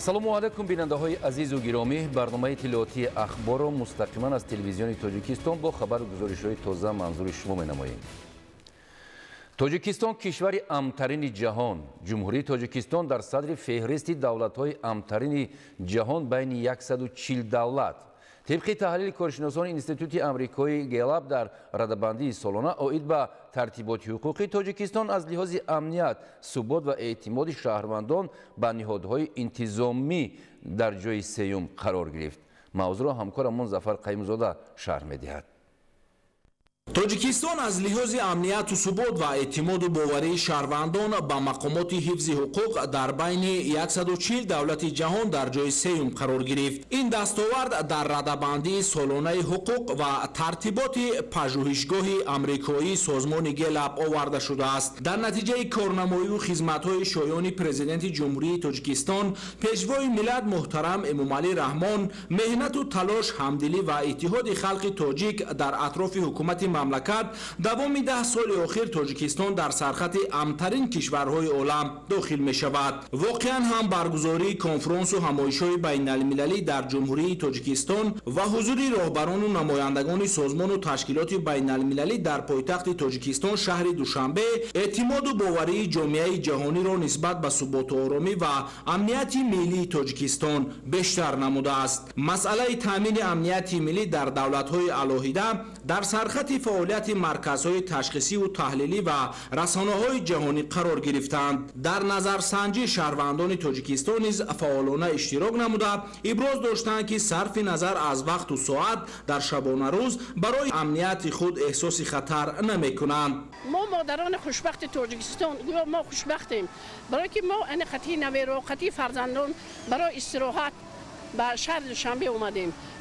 ассалому алайкум бинандаҳои азизу гиромӣ. Барномаи иттилоотии ахборро мустақиман аз телевизиони тоҷикистон бо хабару гузоришҳои тоза манзури шумо менамоем. Тоҷикистон кишвари амтарини ҷаҳон. Ҷумҳурии тоҷикистон дар садри феҳристи давлатҳои амтарини ҷаҳон байни 140 давлат. Тибқи таҳлили коршиносони институти амрикои гелаб дар радабандии солона оид ба тартиботи ҳуқуқи тоҷикистон аз лиҳози амният субот ва эътимоди шаҳрвандон ба ниҳодҳои интизомӣ дар ҷои сеюм қарор гирифт. Мавзӯъро ҳамкорамон зафар қаймзода шарҳ медиҳад тоҷикистон аз лиҳози амнияту субот ва эътимоду боварии шаҳрвандон ба мақомоти ҳифзи ҳуқуқ дар байни 140 давлати ҷаҳон дар ҷои сеюм қарор гирифт. Ин дастовард дар радабандии солонаи ҳуқуқ ва тартиботи пажӯҳишгоҳи амрикоии созмони гелаб оварда шудааст. Дар натиҷаи корнамоию хизматҳои шоёни президенти ҷумҳурии тоҷикистон пешвои миллат муҳтарам эмомалӣ раҳмон меҳнату талош ҳамдилӣ ва иттиҳоди халқи тоҷик дар атрофи ҳукумати мамлакат давоми даҳ соли охир тоҷикистон дар сархати амтарин кишварҳои олам дохил мешавад воқеан ҳам баргузории конфронсу ҳамоишҳои байналмилалӣ дар ҷумҳурии тоҷикистон ва ҳузури роҳбарону намояндагони созмону ташкилоти байналмилалӣ дар пойтахти тоҷикистон шаҳри душанбе эътимоду боварии ҷомеаи ҷаҳониро нисбат ба суботу оромӣ ва амнияти миллии тоҷикистон бештар намудааст масъалаи таъмини амнияти миллӣ дар давлатҳои алоҳида дар сархати فعالیت مرکزهای تشخیصی و تحلیلی و رسانه های جهانی قرار گرفتند. در نظر سنجی شهروندان تاجیکستان نیز فعالانه اشتراک نموده. ابراز داشتند که صرف نظر از وقت و ساعت در شبانه روز برای امنیت خود احساس خطر نمی کنند ما مادران خوشبخت تاجیکستان ما خوشبختیم. برای که ما انقطی نویروقتی فرزندان برای استراحت به شهر شنبه اومدیم.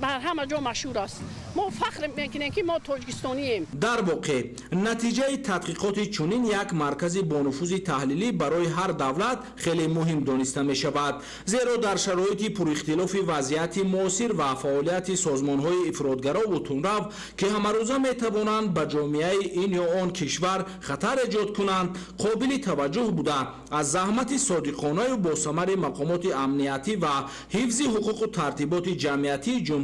ҳама баракати истиқлол аст барое ки мо расидем гӯё ба ҳадаф расидем ҳамаи давлат тоҷикистони моро мешиносад тоҷикистони мо дар ҳама ҷо айовои зулолаш айовои бар ҳама ҷо машҳур аст мо фахр мекунем ки мо тоҷикистонием дар воқеъ натиҷаи тадқиқоти чунин як маркази бонуфузи таҳлилӣ барои ҳар давлат хеле муҳим дониста мешавад зеро дар шароити пурихтилофи вазъияти муосир ва фаъолияти созмонҳои ифродгарову тунрав ки ҳамарӯза метавонанд ба ҷомеаи ин ё он кишвар хатар эҷод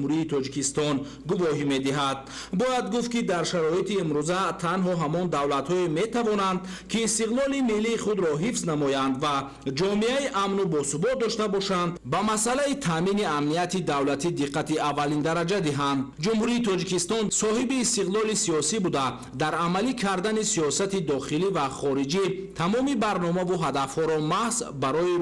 кунанд қобили таваҷҷӯҳ буда аз заҳмати содиқонаю босамари мақомоти амниятӣ ва ҳифзи ҳуқуқу тартиботи ҷамъиятии ҷумҳурии тоҷикистон гувоҳӣ медиҳад бояд гуфт ки дар шароити имрӯза танҳо ҳамон давлатҳое метавонанд ки истиқлоли миллии худро ҳифз намоянд ва ҷомеаи амну босубот дошта бошанд ба масъалаи таъмини амнияти давлатӣ диққати аввалин дараҷа диҳанд ҷумҳурии тоҷикистон соҳиби истиқлоли сиёсӣ буда дар амалӣ кардани сиёсати дохилӣ ва хориҷӣ тамоми барномаву ҳадафҳоро маҳз барои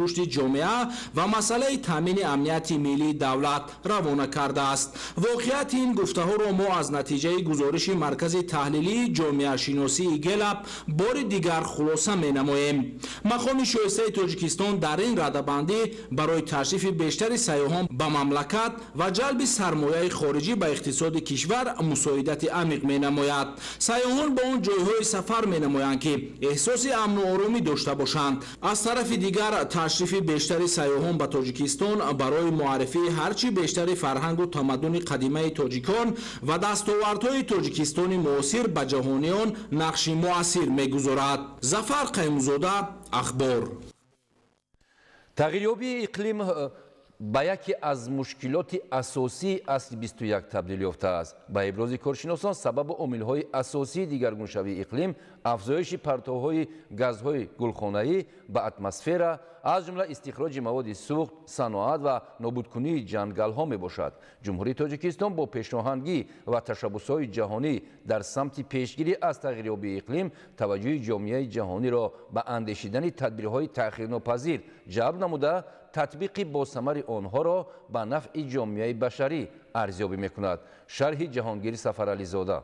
рушди ҷомеа ва масъалаи таъмини амнияти миллии давлат равона кардааст воқеияти ин гуфтаҳоро мо аз натиҷаи гузориши маркази таҳлилии ҷомеашиносии гелаб бори дигар хулоса менамоем мақоми шоистаи тоҷикистон дар ин радабандӣ барои ташрифи бештари сайёҳон ба мамлакат ва ҷалби сармояи хориҷӣ ба иқтисоди кишвар мусоидати амиқ менамояд сайёҳон ба он ҷойҳое сафар менамоянд ки эҳсоси амну оромӣ дошта бошанд аз тарафи дигар ташрифи бештари сайёҳон ба тоҷикистон барои муаррифии ҳарчи бештари фарҳангу тамаддуни қадимаи тоҷикон ва дастовардҳои тоҷикистони муосир ба ҷаҳониён нақши муассир мегузорад. Зафар қаймузода ахбор. Тағйирёбии иқлим ба яке аз мушкилоти асосии асри бисту як табдил ёфтааст ба ибрози коршиносон сабабу омилҳои асосии дигаргуншавии иқлим афзоиши партовҳои газҳои гулхонаӣ ба атмосфера аз ҷумла истихроҷи маводи суғд саноат ва нобудкунии ҷангалҳо мебошад. Ҷумҳурии тоҷикистон бо пешоҳангӣ ва ташаббусҳои ҷаҳонӣ дар самти пешгирӣ аз тағйирёбии иқлим таваҷҷӯҳи ҷомеаи ҷаҳониро ба андешидани тадбирҳои таъхирнопазир ҷалб намуда татбиқи босамари онҳоро ба нафъи ҷомеаи башарӣ арзёбӣ мекунад. Шарҳи ҷаҳонгир сафарализода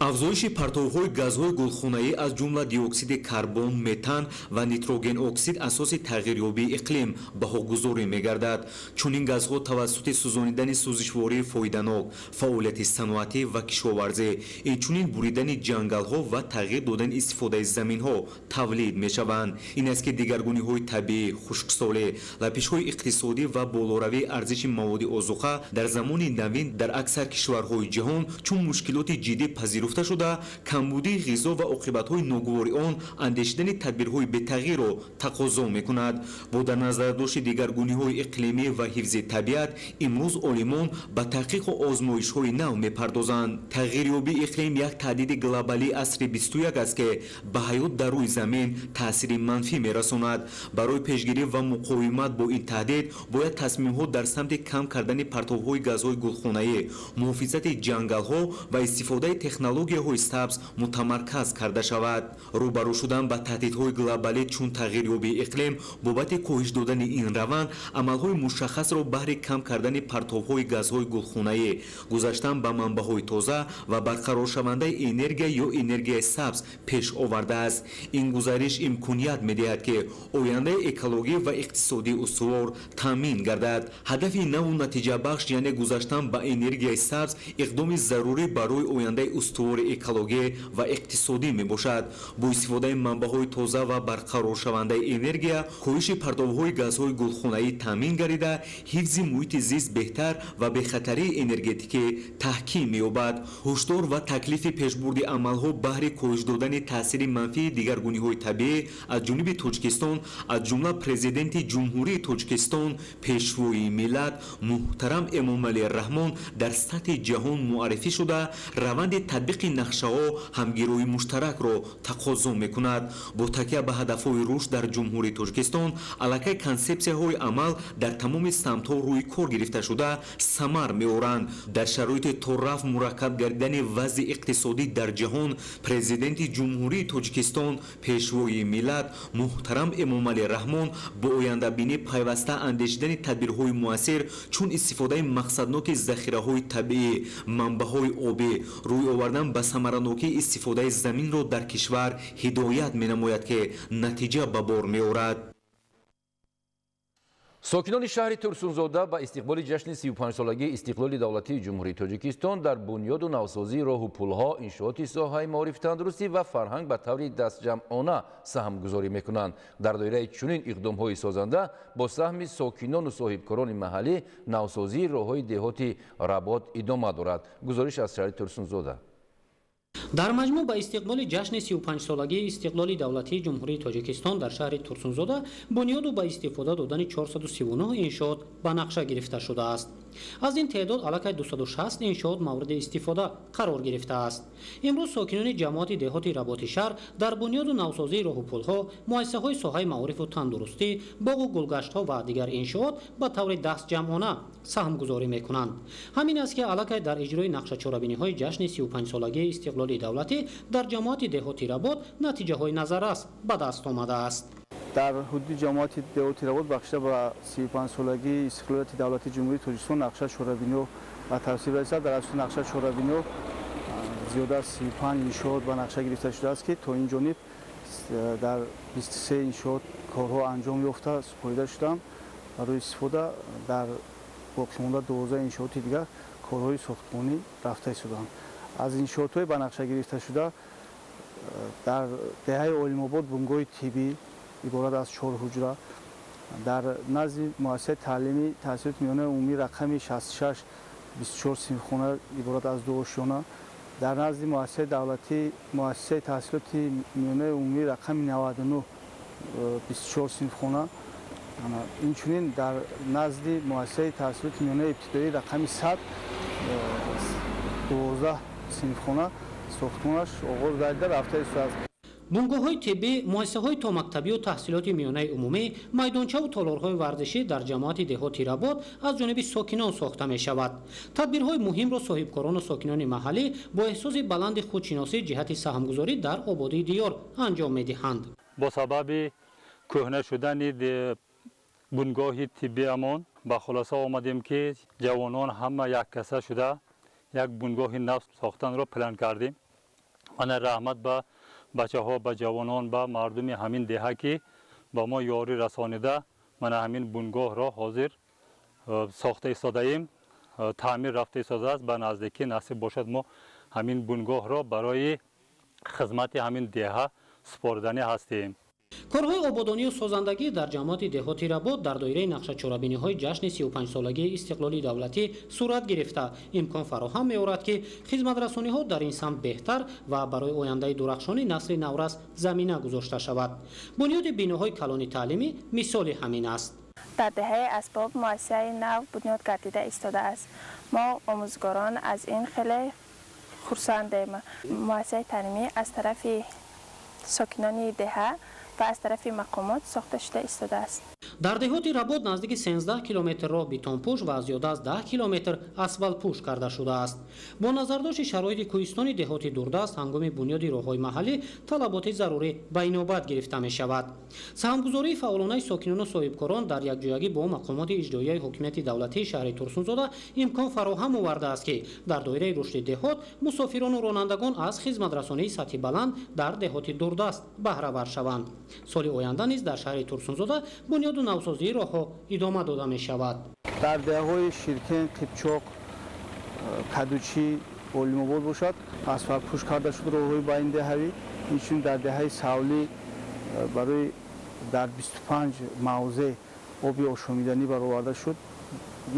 афзоиши партовҳои газҳои гулхонаӣ аз ҷумла диоксиди карбон метан ва нитрогеноксид асоси тағйирёбии иқлим баҳогузорӣ мегардад. Чунин газҳо тавассути сӯзонидани сӯзишвории фоиданок фаъолияти саноатӣ ва кишоварзӣ. Инчунин буридани ҷангалҳо ва тағйир додани истифодаи заминҳо тавлид мешаванд. Ин аст ки дигаргуниҳои табиӣ хушксолӣ лапишҳои иқтисодӣ ва болоравии арзиши маводи озуқа дар замони навин дар аксар кишварҳои ҷаҳон чун мушкилоти ҷиддӣ пазируфта гуфта шуда камбудии ғизо ва оқибатҳои ногувори он андешидани тадбирҳои бетағйирро тақозо мекунад. Бо дар назардошти дигаргуниҳои иқлимӣ ва ҳифзи табиат имрӯз олимон ба таҳқиқу озмоишҳои нав мепардозанд. Тағйирёбии иқлим як таҳдиди глобалии асри бистуяк аст ки ба ҳаёт дар рӯи замин таъсири манфӣ мерасонад. Барои пешгирӣ ва муқовимат бо ин таҳдид бояд тасмимҳо дар самти кам кардани партовҳои газҳои гулхонаӣ муҳофизати ҷангалҳо ва истифодаи технология технологияҳои сабз мутамарказ карда шавад. Рӯбарӯ шудан ба таҳдидҳои глобалӣ чун тағйирёбии иқлим бобати коҳиш додани ин раванд амалҳои мушаххасро баҳри кам кардани партовҳои газҳои гулхонаӣ гузаштан ба манбаъҳои тоза ва барқароршавандаи энергия ё энергияи сабз пеш овардааст ин гузариш имконият медиҳад ки ояндаи экологӣ ва иқтисодии устувор таъмин гардад. Ҳадафи наву натиҷабахш яъне гузаштан ба энергияи сабз иқдоми зарурӣ барои ояндаи устувор устувори экологӣ ва иқтисодӣ мебошад. Бо истифодаи манбаъҳои тоза ва барқароршавандаи энергия коҳиши партовҳои газҳои гулхонаӣ таъмин гардида ҳифзи муҳити зист беҳтар ва бехатарии энергетикӣ таҳким меёбад. Ҳушдор ва таклифи пешбурди амалҳо баҳри коҳиш додани таъсири манфии дигаргуниҳои табиӣ аз ҷониби тоҷикистон аз ҷумла президенти ҷумҳурии тоҷикистон пешвои миллат муҳтарам эмомалӣ раҳмон дар сатҳи ҷаҳон муаррифӣ шуда. Раванди татбиқи таҳқиқи нақшаҳо ҳамгирӯи муштаракро тақозо мекунад. Бо такя ба ҳадафҳои рушд дар ҷумҳурии тоҷикистон аллакай консепсияҳои амал дар тамоми самтҳо рӯи кор гирифта шуда самар меоранд. Дар шароити то рафт мураккаб гардидани вазъи иқтисодӣ дар ҷаҳон президенти ҷумҳурии тоҷикистон пешвои миллат муҳтарам эмомалӣ раҳмон бо ояндабинӣ пайваста андешидани тадбирҳои муассир чун истифодаи мақсадноки захираҳои табиӣ манбаъҳои обӣ рӯй овардан ба самаранокии истифодаи заминро дар кишвар ҳидоят менамояд ки натиҷа ба бор меорад. Сокинони шаҳри турсунзода ба истиқболи ҷашни 35солагии истиқлоли давлатии ҷумҳурии тоҷикистон дар бунёду навсозии роҳу пулҳо иншооти соҳаи маорифи тандурустӣ ва фарҳанг ба таври дастҷамъона саҳмгузорӣ мекунанд. Дар доираи чунин иқдомҳои созанда бо саҳми сокинону соҳибкорони маҳаллӣ навсозии роҳҳои деҳоти работ идома дорад. Гузориш аз шаҳри турсунзода дар маҷмӯъ ба истиқболи ҷашни 35солагии истиқлоли давлатии ҷумҳурии тоҷикистон дар шаҳри турсунзода бунёду ба истифода додани 439 иншоот ба нақша гирифта шудааст. Аз ин теъдод аллакай 260 иншоот мавриди истифода қарор гирифтааст. Имрӯз сокинони ҷамоати деҳоти работи шаҳр дар бунёду навсозии роҳупулҳо муассисаҳои соҳаи маорифу тандурустӣ боғу гулгаштҳо ва дигар иншоот ба таври дастҷамъона саҳмгузорӣ мекунанд. Ҳамин аст ки аллакай дар иҷрои нақшачорабиниҳои ҷашни 35солагии истиқлоли давлатӣ дар ҷамоати деҳоти работ натиҷаҳои назаррас ба даст омадааст дар ҳудуди ҷамоати деҳоти равод бахшида ба сиюпансолагии истиқлолияти давлати ҷумҳурии тоҷикистон нақша чорабиниҳо ба тавсиф расида дар асоси нақша чорабиниҳо зиёда аз сипанҷ иншоот ба нақша гирифта шудааст ки то ин ҷониб дар бисту се иншоот корҳо анҷом ёфта супорида шуданд барои истифода дар боқимонда дувоздаҳ иншооти дигар корҳои сохтмонӣ рафта истоданд аз иншоотҳои ба нақша гирифташуда дар деҳаи олимобод бунгоҳи тиббӣ иборат аз чор ҳуҷра. Дар назди муассисаи таълими таҳсилоти миёнаи умумӣ рақами 66 24 синфхона иборат аз ду ошёна дар назди муассисаи давлатӣ муассисаи таҳсилоти миёнаи умумӣ рақами 99 24 синфхона инчунин дар назди муассисаи таҳсилоти миёнаи ибтидоӣ рақами 100 12 синфхона сохтмонаш оғоз гардида рафта истодааст бунгоҳҳои тиббӣ муассисаҳои томактабию таҳсилоти миёнаи умумӣ майдончаву толорҳои варзишӣ дар ҷамоати деҳоти работ аз ҷониби сокинон сохта мешавад. Тадбирҳои муҳимро соҳибкорону сокинони маҳаллӣ бо эҳсоси баланди худшиносӣ ҷиҳати саҳмгузорӣ дар ободии диёр анҷом медиҳанд. Бо сабаби кӯҳна шудани бунгоҳи тиббиамон ба хулоса омадем ки ҷавонон ҳама яккаса шуда як бунгоҳи нав сохтанро план кардем мана раҳмат ба бачаҳо ба ҷавонон ба мардуми ҳамин деҳа ки ба мо ёрӣ расонида мана ҳамин бунгоҳро ҳозир э, сохта истодаем э, таъмир рафта истодааст ба наздикӣ насиб бошад мо ҳамин бунгоҳро барои хизмати ҳамин деҳа супорданӣ ҳастем корҳои ободонию созандагӣ дар ҷамоати деҳоти работ дар доираи нақшачорабиниҳои ҷашни 35-солагии истиқлолии давлатӣ сурат гирифта. Имкон фароҳам меорад ки хизматрасониҳо дар ин самт беҳтар ва барои ояндаи дурахшони насли наврас замина гузошта шавад. Бунёди биноҳои калони таълимӣ мисоли ҳамин аст. Дар деҳаи асбоб муассисаи нав бунёд гардида истодааст мо омӯзгорон аз ин хеле хурсандем. Муассисаи таълимӣ аз тарафи сокинони деҳа ва аз тарафи мақомот сохта шуда истодааст дар деҳоти работ наздики 16 километр роҳ битонпӯш ва зиёда аз 10 километр асфалтпӯш карда шудааст. Бо назардошти шароити кӯҳистони деҳоти дурдаст ҳангоми бунёди роҳҳои маҳаллӣ талаботи зарурӣ ба инобат гирифта мешавад. Саҳмгузории фаъолонаи сокинону соҳибкорон дар якҷоягӣ бо мақомоти иҷроияи ҳокимияти давлатии шаҳри турсунзода имкон фароҳам овардааст ки дар доираи рушди деҳот мусофирону ронандагон аз хизматрасонии сатҳи баланд дар деҳоти дурдаст баҳравар шаванд. Соли оянда низ дар шаҳри турсунзода бунёду навсозии роҳҳо идома дода мешавад. Дар деҳаҳои ширкен қипчоқ э, кадучӣ олимобод бошад асфалтпӯш карда шуд роҳҳои байнидеҳавӣ инчунин дар деҳаи савлӣ э, барои дар 25 мавзеъ оби ошомиданӣ бароварда шуд.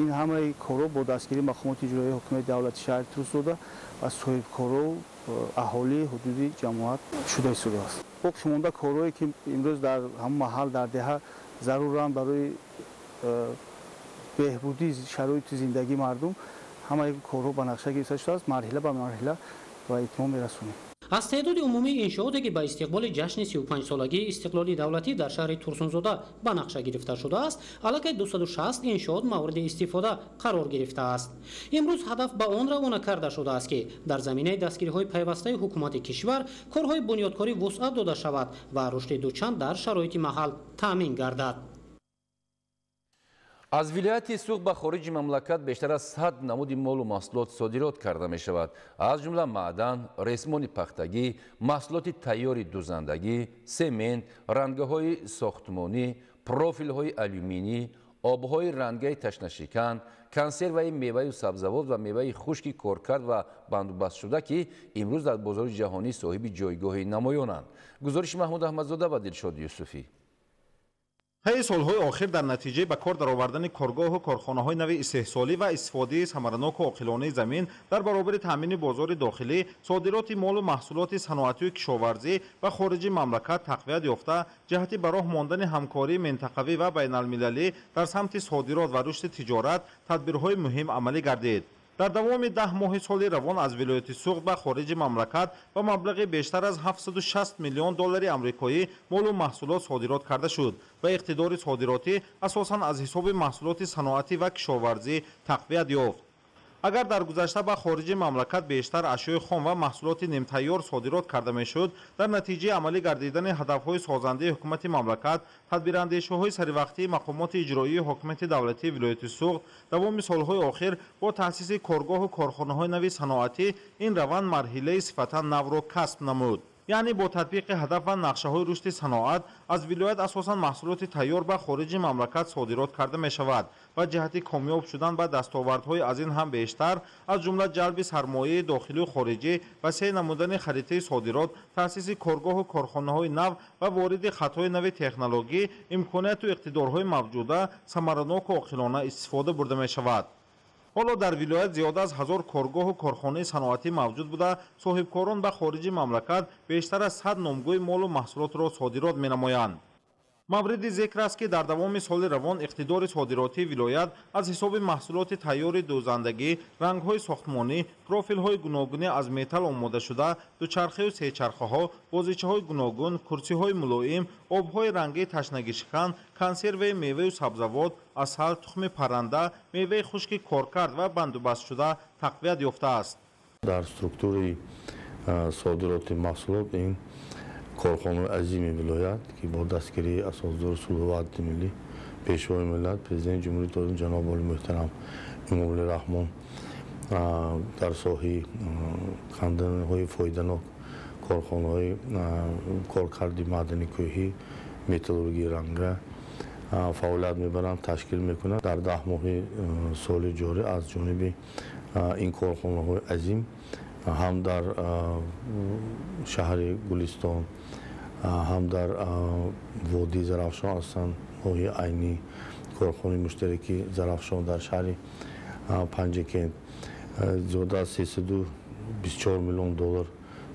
Ин ҳамаи корҳо бо дастгирии мақомоти иҷроии ҳокимияти давлати шаҳри турсунзода ва соҳибкору э, аҳолии ҳудуди ҷамоат шуда истодааст боқӣ монда корҳое ки имрӯз дар ҳамон маҳал дар деҳа заруранд барои э, беҳбудии шароити зиндагии мардум. ҳамаи корҳо ба нақша гирифта шудааст. марҳила ба марҳила ба итмом мерасонем аз теъдоди умумии иншооте ки ба истиқболи ҷашни 35солагии истиқлоли давлатӣ дар шаҳри турсунзода ба нақша гирифта шудааст аллакай 260 иншоот мавриди истифода қарор гирифтааст. Имрӯз ҳадаф ба он равона карда шудааст ки дар заминаи дастгириҳои пайвастаи ҳукумати кишвар корҳои бунёдкорӣ вусъат дода шавад ва рушди дучанд дар шароити маҳал таъмин гардад аз вилояти суғ ба хориҷи мамлакат бештар аз сад намуди молу маҳсулот содирот карда мешавад. Аз ҷумла маъдан ресмони пахтагӣ маҳсулоти тайёри дузандагӣ семент рангаҳои сохтмонӣ профилҳои алюминӣ обҳои рангаи ташнашикан консерваи меваю сабзавот ва меваи хушки коркард ва бандубастшуда ки имрӯз дар бозори ҷаҳонӣ соҳиби ҷойгоҳи намоёнанд. Гузориши маҳмуд аҳмадзода ва дилшод юсуфӣ таи солҳои охир дар натиҷаи ба кор даровардани коргоҳу корхонаҳои нави истеҳсолӣ ва истифодаи самараноку оқилонаи замин дар баробари таъмини бозори дохилӣ содироти молу маҳсулоти саноатию кишоварзӣ ба хориҷи мамлакат тақвият ёфта ҷиҳати ба роҳ мондани ҳамкории минтақавӣ ва байналмилалӣ дар самти содирот ва рушди тиҷорат тадбирҳои муҳим амалӣ гардид дар давоми даҳ моҳи соли равон аз вилояти суғд ба хориҷи мамлакат ба маблағи бештар аз 760 миллион доллари амрикоӣ молу маҳсулот содирот карда шуд. Ва иқтидори содиротӣ асосан аз ҳисоби маҳсулоти саноатӣ ва кишоварзӣ тақвият ёфт агар дар гузашта ба хориҷи мамлакат бештар ашёи хом ва маҳсулоти нимтайёр содирот карда мешуд дар натиҷаи амалӣ гардидани ҳадафҳои созандаи ҳукумати мамлакат тадбирандешиҳои саривақтии мақомоти иҷроии ҳокимияти давлатии вилояти суғд давоми солҳои охир бо таъсиси коргоҳу корхонаҳои нави саноатӣ ин раванд марҳилаи сифатан навро касб намуд яъне бо татбиқи ҳадаф ва нақшаҳои рушди саноат аз вилоят асосан маҳсулоти тайёр ба хориҷи мамлакат содирот карда мешавад ва ҷиҳати комёб шудан ба дастовардҳои аз ин ҳам бештар аз ҷумла ҷалби сармояи дохилию хориҷӣ ва сеҳ намудани харитаи содирот таъсиси коргоҳу корхонаҳои нав ва вориди хатҳои нави технологӣ имконияту иқтидорҳои мавҷуда самараноку оқилона истифода бурда мешавад ҳоло дар вилоят зиёда аз ҳазор коргоҳу корхонаи саноатӣ мавҷуд буда. Соҳибкорон ба хориҷи мамлакат бештар аз сад номгӯи молу маҳсулотро содирот менамоянд мавриди зикр аст ки дар давоми соли равон иқтидори содиротии вилоят аз ҳисоби маҳсулоти тайёри дӯзандагӣ рангҳои сохтмонӣ профилҳои гуногуне аз металл омодашуда дучархаю сечархаҳо бозичаҳои гуногун курсиҳои мулоим обҳои рангии ташнагишикан консерваи меваю сабзавот асал тухми парранда меваи хушки коркард ва бандубастшуда тақвият ёфтааст дар структураи содироти маҳсулот ин корхонаи азими вилоят ки бо дастгирии асосдори сулҳу ваҳдати миллӣ пешвои миллат президенти ҷумҳурии тоҷикистон ҷаноб оли муҳтарам имомули раҳмон дар соҳаи канданиҳои фоиданок корхонаҳои коркарди маъдани кӯҳӣ металлургии ранга фаъолият мебаранд ташкил мекунанд дар даҳ моҳи соли ҷорӣ аз ҷониби ин корхонаҳои азим ҳам дар шаҳри гулистон ҳам дар водии зарафшон ҳастанд. Моҳи айни корхонаи муштараки зарафшон дар шаҳри панҷакент зиёда аз сесаду бисчор миллион доллар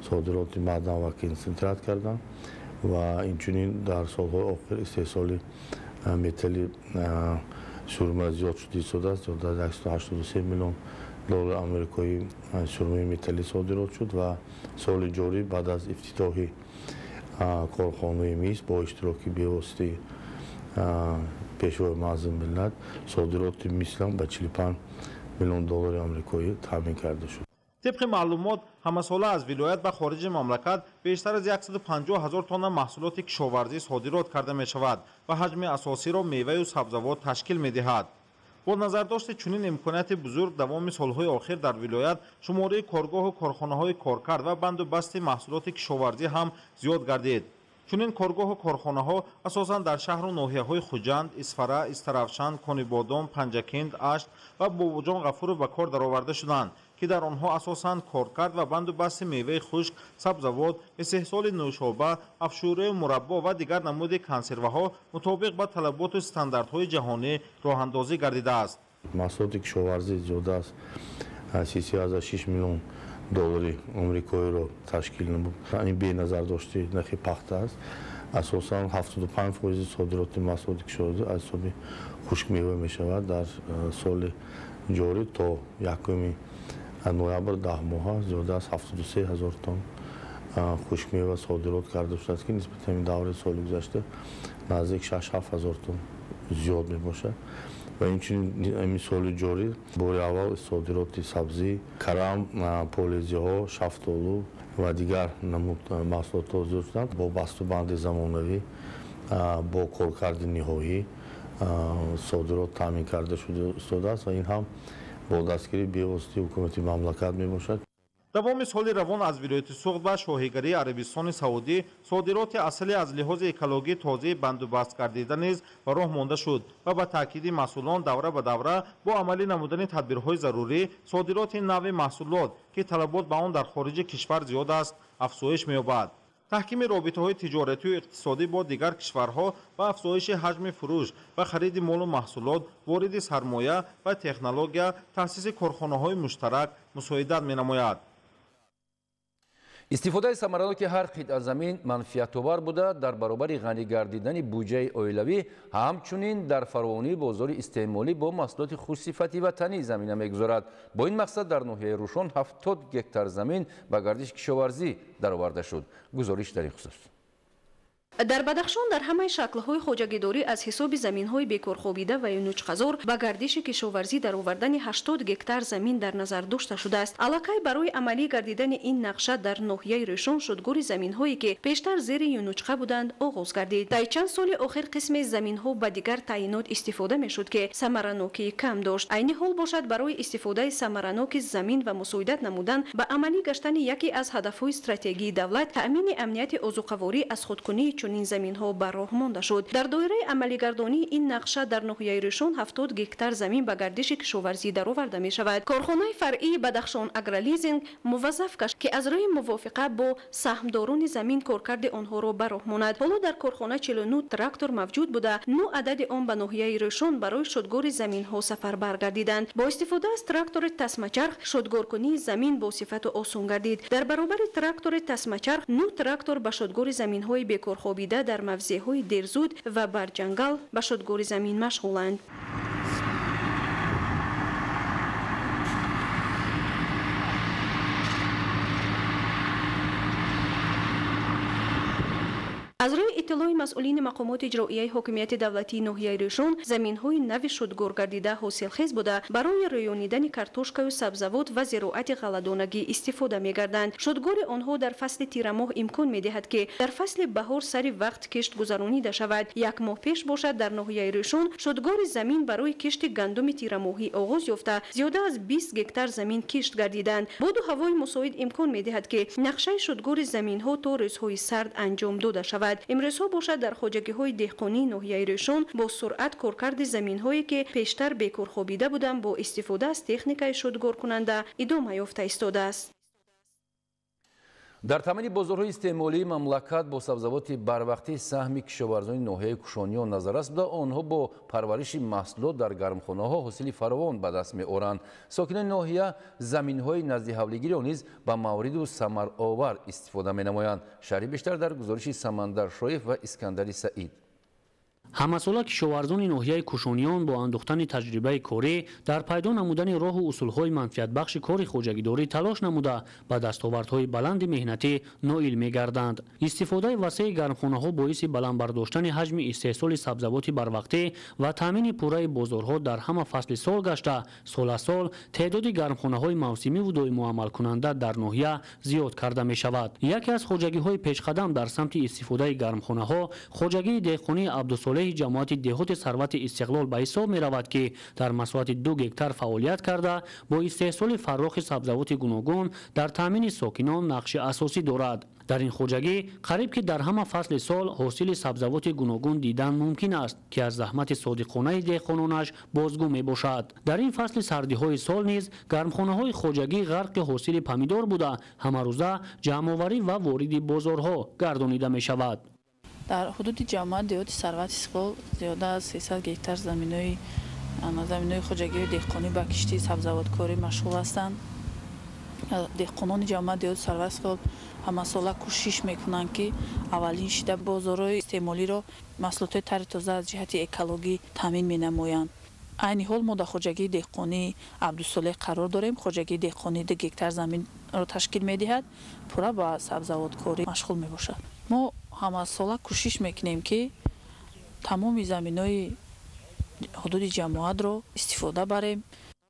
содироти маъдан ва консентрат карданд ва инчунин дар солҳои охир истеҳсоли металли сурма зиёд шуда истодааст зиёда аз яксаду ҳаштоду се миллион доллар амрикои сурмаи металлӣ содирот шуд ва соли ҷорӣ баъд аз ифтитоҳи корхонаи мис бо иштироки бевоситаи пешвои маъзи миллат содироти мислам ба 45 миллион доллари амрикоӣ таъмин карда шуд. Тибқи маълумот ҳамасола аз вилоят ба хориҷи мамлакат бештар аз 150 ҳазор тонна маҳсулоти кишоварзӣ содирот карда мешавад ва ҳаҷми асосиро меваю сабзавот ташкил медиҳад бо назардошти чунин имконияти бузург давоми солҳои охир дар вилоят шумории коргоҳу корхонаҳои коркард ва банду басти маҳсулоти кишоварзӣ ҳам зиёд гардид. Чунин коргоҳу корхонаҳо асосан дар шаҳру ноҳияҳои хуҷанд исфара истарафшан конибодом панҷакент ашт ва бобоҷон ғафуров ба кор дароварда шуданд ки дар онҳо асосан коркард ва банду басти меваи хушк сабзавот истеҳсоли нӯшоба афшураю мураббо ва дигар намуди консерваҳо мутобиқ ба талаботу стандартҳои ҷаҳонӣ роҳандозӣ гардидааст. Маҳсулоти кишоварзӣ зиёда аз сисяшиш миллион доллари омрикоиро ташкил намуд. Ин беназардошти нархи пахта аст. Асосан ҳафтоду панҷ фоизи содироти маҳсулоти кишоварзӣ аз ҳисоби хушкмева мешавад. Дар соли ҷорӣ то якуми ноябр даҳмоҳа зиёда аз ҳафтоду се ҳазор тонн хушкмева содирот карда шудааст ки нисбати ҳамин даври соли гузашта наздик шаш ҳафт ҳазор тонн зиёд мебошад. Ва инчунин ҳамин соли ҷорӣ бори аввал содироти сабзӣ карам полезиҳо шафтолу ва дигар намуд маҳсулотҳо зиёд шуданд. Бо бастубанди замонавӣ бо коркарди ниҳоӣ содирот таъмин карда шуда истодааст ва ин ҳам бо дастгирии бевоситаи ҳукумати мамлакат мебошад. Давоми соли равон аз вилояти суғд ва шоҳигарии арабистони саудӣ содироти асалӣ аз лиҳози экологӣ тозаи бандубаст гардида низ ба роҳ монда шуд ва ба таъкиди масъулон давра ба давра бо амалӣ намудани тадбирҳои зарурӣ содироти нави маҳсулот ки талабот ба он дар хориҷи кишвар зиёд аст афзоиш меёбад таҳкими робитаҳои тиҷоратию иқтисодӣ бо дигар кишварҳо ва афзоиши ҳаҷми фурӯш ва хариди молу маҳсулот вориди сармоя ва технология таъсиси корхонаҳои муштарак мусоидат менамояд истифодаи самараноки ҳар қитъа замин манфиатовар буда дар баробари ғанӣ гардидани буҷаи оилавӣ ҳамчунин дар фаровонии бозори истеъмолӣ бо маҳсулоти хушсифати ватанӣ замина мегузорад. Бо ин мақсад дар ноҳияи рӯшон ҳафтод гектар замин ба гардиши кишоварзӣ дароварда шуд. Гузориш дар ин хусус дар бадахшон дар ҳамаи шаклҳои хоҷагидорӣ аз ҳисоби заминҳои бекорхобида ва юнучқазор ба гардиши кишоварзӣ дар овардани 80 гектар замин дар назар дошта шудааст. Аллакай барои амалӣ гардидани ин нақша дар ноҳияи решон шудгори заминҳое ки пештар зери юнучқа буданд оғоз гардид. Дар чанд соли охир қисме заминҳо ба дигар таъйинот истифода мешуд ки самаранокии кам дошт. Айни ҳол бошад барои истифодаи самараноки замин ва мусоидат намудан ба амалӣ гаштани яке аз ҳадафҳои стратегии давлат таъмини амнияти озуқаворӣ аз худкунии чунин заминҳо ба роҳ монда шуд. Дар доираи амалигардонии ин нақша дар ноҳияи решон 70 гектар замин ба гардиши кишоварзӣ дароварда мешавад. Корхонаи фаръии бадахшон агролизинг муваззаф гашт ки аз рӯи мувофиқа бо саҳмдорони замин коркарди онҳоро ба роҳ монад. Ҳоло дар корхона 49 трактор мавҷуд буда. Ну адади он ба ноҳияи решон барои шудгори заминҳо сафарбар гардиданд бо истифода аз трактори тасмачарх шудгоркунии замин босифату осон гардид. Дар баробари трактори тасмачарх ну трактор ба шудгори заминҳои бекорхоб хобида дар мавзеъҳои дерзуд ва барҷангал ба шудгори замин машғуланд аз рӯи иттилои масъулини мақомоти иҷроияи ҳокимияти давлатии ноҳияи решун заминҳои нави шудгор гардида ҳосилхез буда барои рӯёнидани картошкаю сабзавот ва зироати ғалладонагӣ истифода мегарданд. Шудгори онҳо дар фасли тирамоҳ имкон медиҳад ки дар фасли баҳор сари вақт кишт гузаронида шавад. Як моҳ пеш бошад дар ноҳияи решун шудгори замин барои кишти гандуми тирамоҳӣ оғоз ёфта. Зиёда аз бист гектар замин кишт гардиданд. Боду ҳавои мусоид имкон медиҳад ки нақшаи шудгори заминҳо то рӯзҳои сард анҷом дода шавад имрӯзҳо бошад дар хоҷагиҳои деҳқонии ноҳияи решун бо суръат коркарди заминҳое ки пештар бекорхобида буданд бо истифода аз техникаи шудгоркунанда идома ёфта истодааст дар таъмини бозорҳои истеъмолии мамлакат бо сабзавоти барвақтии саҳми кишоварзони ноҳияи кушониён назаррас буда онҳо бо парвариши маҳсулот дар гармхонаҳо ҳосили фаровон ба даст меоранд. Сокинони ноҳия заминҳои назди ҳавлигиро низ ба мавриду самаровар истифода менамоянд. Шарҳи бештар дар гузориши самандар шоев ва искандари саид ҳамасола кишоварзони ноҳияи кушониён бо андохтани таҷрибаи корӣ дар пайдо намудани роҳу усулҳои манфиатбахши кори хоҷагидорӣ талош намуда ба дастовардҳои баланди меҳнатӣ ноил мегарданд. Истифодаи васеи гармхонаҳо боиси баландбардоштани ҳаҷми истеҳсоли сабзавоти барвақтӣ ва таъмини пурраи бозорҳо дар ҳама фасли сол гашта соласол теъдоди гармхонаҳои мавсимиву доимуамалкунанда дар ноҳия зиёд карда мешавад. Яке аз хоҷагиҳои пешқадам дар самти истифодаи гармхонаҳо хоҷагии деҳқонии абдусолеҳ ҷомеаи ҷамоати деҳоти сарвати истиқлол ба ҳисоб меравад ки дар масоати ду гектар фаъолият карда бо истеҳсоли фаррохи сабзавоти гуногун дар таъмини сокинон нақши асосӣ дорад дар ин хоҷагӣ қариб ки дар ҳама фасли сол ҳосили сабзавоти гуногун дидан мумкин аст ки аз заҳмати содиқонаи деҳқононаш бозгӯ мебошад дар ин фасли сардиҳои сол низ гармхонаҳои хоҷагӣ ғарқи ҳосили помидор буда ҳамарӯза ҷамъоварӣ ва вориди бозорҳо гардонида мешавад дар ҳудуди ҷамоат деҳоти сарвати сиқлол зиёда аз 300 гектар заминои заминои хоҷагии деҳқонӣ ба киштии сабзавоткорӣ машғул ҳастанд. Деҳқонони ҷамоат деҳоти сарвати сиқлол ҳамасола кӯшиш мекунанд ки аввалин шида бозорҳои истеъмолиро маҳсулотҳои тари тоза аз ҷиҳати экологӣ таъмин менамоянд. Айни ҳол мо дар хоҷагии деҳқонии абдусолеҳ қарор дорем хоҷагии деҳқонӣ ду гектар заминро ташкил медиҳад. Пурра ба сабзавоткорӣ машғул мебошад мо ҳамасола кӯшиш мекунем ки тамоми заминои ҳудуди ҷамоатро истифода барем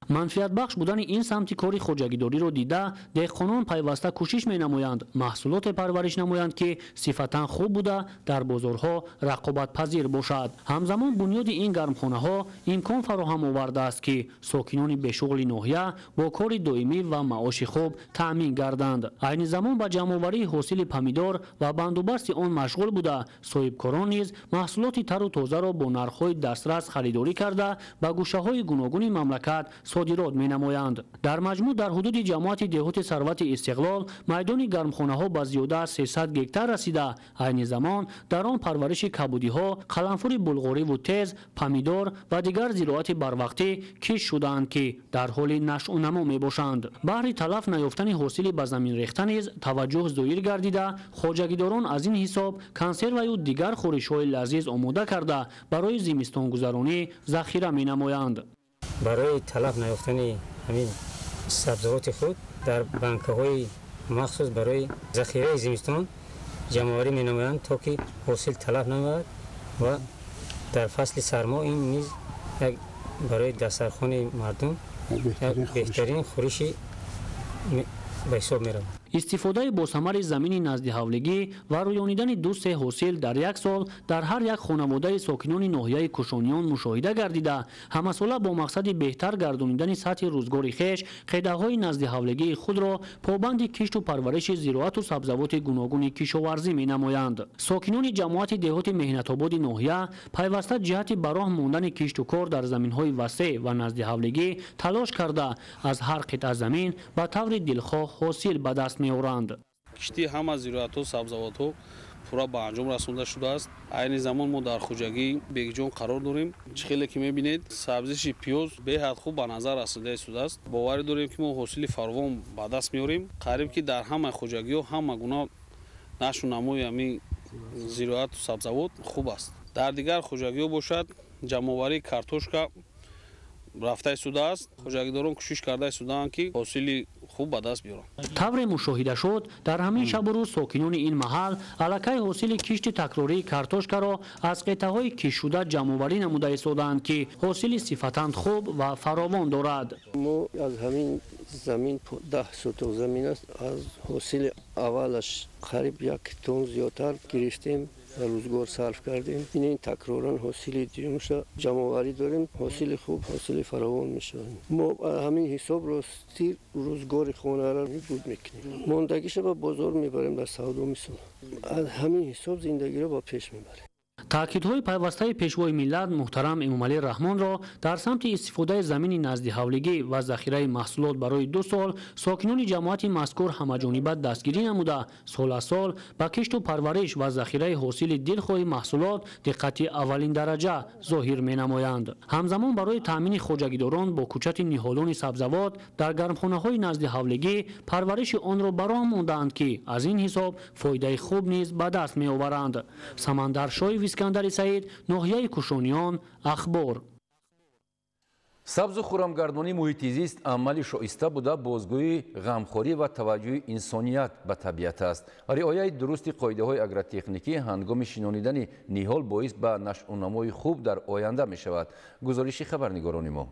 манфиатбахш будани ин самти кори хоҷагидориро дида деҳқонон пайваста кӯшиш менамоянд маҳсулоте парвариш намоянд ки сифатан хуб буда дар бозорҳо рақобатпазир бошад ҳамзамон бунёди ин гармхонаҳо имкон фароҳам овардааст ки сокинони бешуғли ноҳия бо кори доимӣ ва маоши хуб таъмин гарданд айни замон ба ҷамъоварии ҳосили помидор ва бандубасти он машғул буда соҳибкорон низ маҳсулоти тару тозаро бо нархҳои дастрас харидорӣ карда ба гӯшаҳои гуногуни мамлакат содирот менамоянд дар маҷмӯъ дар ҳудуди ҷамоати деҳоти сарвати истиқлол майдони гармхонаҳо ба зиёда аз 300 гектар расида айни замон дар он парвариши кабудиҳо қаламфури булғориву тез помидор ва дигар зироати барвақтӣ киш шудаанд ки дар ҳоли нашъунамо мебошанд баҳри талаф наёфтани ҳосили ба замин рехта низ таваҷҷӯҳ зоир гардида хоҷагидорон аз ин ҳисоб консерваю дигар хӯришҳои лазиз омода карда барои зимистонгузаронӣ захира менамоянд барои талаб наёфтани ҳамин сабзавоти худ дар банкаҳои махсус барои захираи зимистон ҷамъоварӣ менамоянд то ки ҳосил талаб намеяд ва дар фасли сармо ин низ як барои дастархони мардум як беҳтарин хӯриши ба ҳисоб меравад истифодаи босамари замини наздиҳавлигӣ ва рӯёнидани ду се ҳосил дар як сол дар ҳар як хонаводаи сокинони ноҳияи кушониён мушоҳида гардида ҳамасола бо мақсади беҳтар гардонидани сатҳи рӯзгори хеш қеъдаҳои наздиҳавлигии худро побанди кишту парвариши зироату сабзавоти гуногуни кишоварзӣ менамоянд сокинони ҷамоати деҳоти меҳнатободи ноҳия пайваста ҷиҳати ба роҳ мондани кишту кор дар заминҳои васеъ ва наздиҳавлигӣ талош карда аз ҳар қитъа замин ба таври дилхоҳ ҳосил ба даст меоранд. Кишти ҳама зироатҳо сабзавотҳо пурра ба анҷом расонда шудааст. Айни замон мо дар хуҷагӣ бекҷон қарор дорем. Чӣ хеле ки мебинед? Сабзиши пиёз беҳад хуб ба назар расода истодааст боварӣ дорем ки мо ҳосили фаровон ба даст меорем. Қариб ки дар ҳамаи хуҷагиҳо ҳама гуна нашу намои ҳамин зироату сабзавот хуб аст. Дар дигар хуҷагиҳо бошад ҷамъоварии картошка рафта истодааст хуҷагидорон кӯшиш карда истодаанд ки ҳосили хуб ба даст биёрам тавре мушоҳида шуд дар ҳамин шабу рӯз сокинони ин маҳал аллакай ҳосили кишти такрории картошкаро аз қитъаҳои киштшуда ҷамъоварӣ намуда истоданд ки ҳосили сифатан хуб ва фаровон дорад. Мо аз ҳамин замин даҳ сотуқ замин аст аз ҳосили аввалаш қариб як тон зиёдтар гирифтем рӯзгор сарф кардем инин такроран ҳосили дуюмша ҷамъоварӣ дорем ҳосили хуб ҳосили фаровон мешавем мо ҳамин ҳисоб рости рӯзгори хонаро буд мекунем мондагиша ба бозор мебарем дар савдо мисол аз ҳамин ҳисоб зиндагиро ба пеш мебарем таъкидҳои пайвастаи пешвои миллат муҳтарам эмомалӣ раҳмонро дар самти истифодаи замини назди ҳавлигӣ ва захираи маҳсулот барои ду сол сокинони ҷамоати мазкур ҳамаҷониба дастгирӣ намуда. Сол аз сол ба кишту парвариш ва захираи ҳосили дилхоҳи маҳсулот диққати аввалин дараҷа зоҳир менамоянд. Ҳамзамон барои таъмини хоҷагидорон бо кӯчати ниҳолони сабзавот дар гармхонаҳои назди ҳавлигӣ парвариши онро бароҳам мондаанд ки аз ин ҳисоб фоидаи хуб низ ба даст меоваранд. Самандаршои искандари саид ноҳияи кушониён ахбор. Сабзу хӯрамгардонӣ муҳити зист амали шоиста буда бозгӯи ғамхорӣ ва таваҷҷӯҳи инсоният ба табиат аст. Риояи дурусти қоидаҳои агротехникӣ ҳангоми шинонидани ниҳол боис ба нашъунамои хуб дар оянда мешавад. Гузориши хабарнигорони мо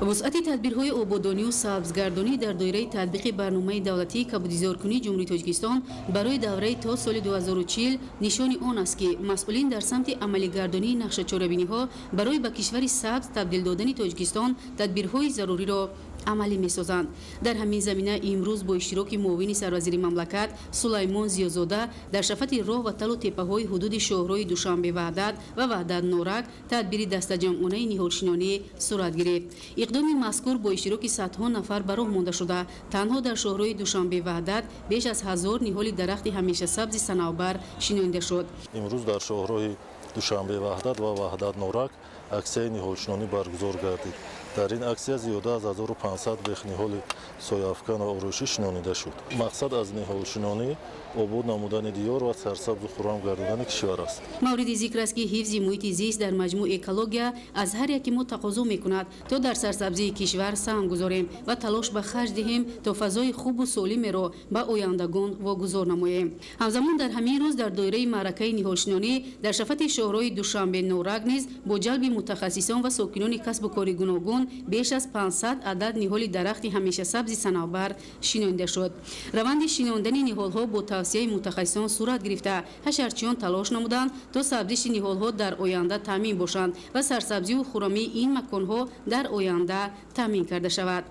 вусъати тадбирҳои ободонию сабзгардонӣ дар доираи татбиқи барномаи давлатии кабудизоркунии ҷумҳурии тоҷикистон барои давраи то соли 2040 нишони он аст ки масъулин дар самти амалигардонии нақшачорабиниҳо барои ба кишвари сабз табдил додани тоҷикистон тадбирҳои заруриро амалӣ месозанд. Дар ҳамин замина имрӯз бо иштироки муовини сарвазири мамлакат сулаймон зиёзода дар шафати роҳ ва талу теппаҳои ҳудуди шоҳрои душанбе ваҳдат ва ваҳдат норак тадбири дастаҷамъонаи ниҳолшинонӣ сурат гирифт. Иқдоми мазкур бо иштироки садҳо нафар ба роҳ монда шуда. Танҳо дар шоҳрои душанбе ваҳдат беш аз ҳазор ниҳоли дарахти ҳамешасабзи санавбар шинонида шуд. Имрӯз дар шоҳрои душанбе ваҳдат ва ваҳдат норак аксияи ниҳолшинонӣ баргузор гардид дар ин аксия зиёда аз 1500 бехниҳоли сояафкан ва орӯшӣ шинонида шуд. Мақсад аз ниҳолшинонӣ обод намудани диёр ва сарсабзу хуррам гардидани кишвар аст. Мавриди зикр аст ки ҳифзи муҳити зист дар маҷмӯи экология аз ҳар яке мо тақозо мекунад то дар сарсабзии кишвар саҳм гузорем ва талош ба харҷ диҳем то фазои хубу солимеро ба ояндагон вогузор намоем. Ҳамзамон дар ҳамин рӯз дар доираи маъракаи ниҳолшинонӣ дар шафати шоҳрои душанбе норак низ бо ҷалби мутахассисон ва сокинони касбу кори гуногун беш аз 500 адад ниҳоли дарахти ҳамешасабзи санавбар шинонида шуд. Раванди шинондани ниҳолҳо бо тавсияи мутахассисон сурат гирифта. Ҳашарчиён талош намуданд то сабзиши ниҳолҳо дар оянда таъмин бошанд ва сарсабзию хӯрамии ин маконҳо дар оянда таъмин карда шавад.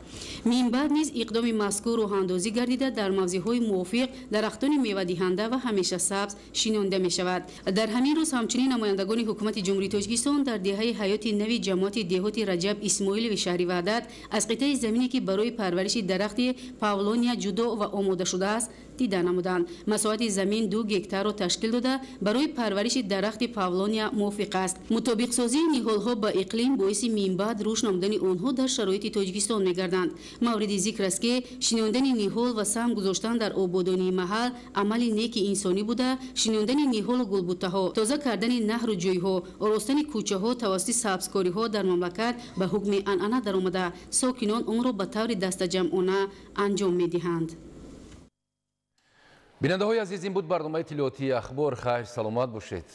Минбаъд низ иқдоми мазкур роҳандозӣ гардида дар мавзеъҳои мувофиқ дарахтони мевадиҳанда ва ҳамешасабз шинонида мешавад. Дар ҳамин рӯз ҳамчунин намояндагони ҳукумати ҷумҳурии тоҷикистон дар деҳаи ҳаёти нави ҷамоати деҳоти раҷаб исмоилови шаҳри ваҳдат аз қитъаи замине ки барои парвариши дарахти павлония ҷудо ва омода шудааст дида намуданд. Масоҳати замин ду гектарро ташкил дода барои парвариши дарахти павлония мувофиқ аст. Мутобиқсозии ниҳолҳо ба иқлим боиси минбаъд рушд намудани онҳо дар шароити тоҷикистон мегарданд. Мавриди зикр аст ки шинондани ниҳол ва саҳм гузоштан дар ободонии маҳал амали неки инсонӣ буда шинондани ниҳолу гулбуттаҳо тоза кардани наҳру ҷойҳо оростани кӯчаҳо тавассути сабзкориҳо дар мамлакат ба ҳукми анъана даромада. Сокинон онро ба таври дастаҷамъона анҷом медиҳанд бинандаҳои азиз ин буд барномаи иттилоотии ахбор хайр саломат бошед